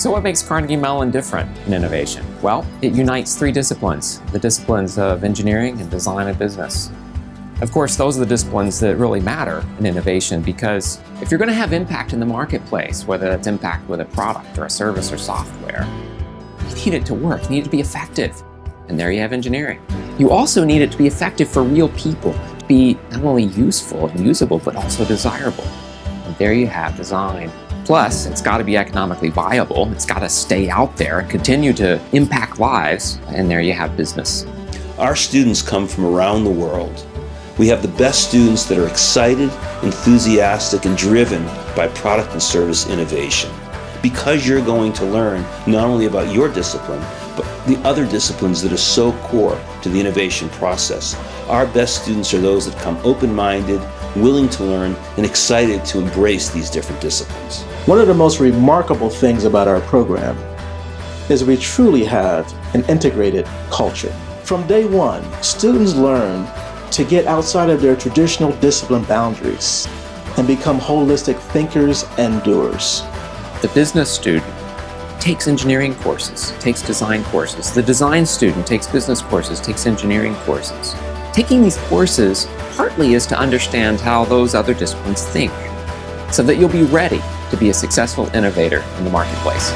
So, what makes Carnegie Mellon different in innovation? Well, it unites three disciplines the disciplines of engineering and design and business. Of course, those are the disciplines that really matter in innovation because if you're going to have impact in the marketplace, whether that's impact with a product or a service or software, you need it to work, you need it to be effective. And there you have engineering. You also need it to be effective for real people, to be not only useful and usable, but also desirable. And there you have design. Plus, it's got to be economically viable. It's got to stay out there and continue to impact lives. And there you have business. Our students come from around the world we have the best students that are excited, enthusiastic, and driven by product and service innovation. Because you're going to learn not only about your discipline, but the other disciplines that are so core to the innovation process. Our best students are those that come open-minded, willing to learn, and excited to embrace these different disciplines. One of the most remarkable things about our program is we truly have an integrated culture. From day one, students learn to get outside of their traditional discipline boundaries and become holistic thinkers and doers. The business student takes engineering courses, takes design courses. The design student takes business courses, takes engineering courses. Taking these courses partly is to understand how those other disciplines think so that you'll be ready to be a successful innovator in the marketplace.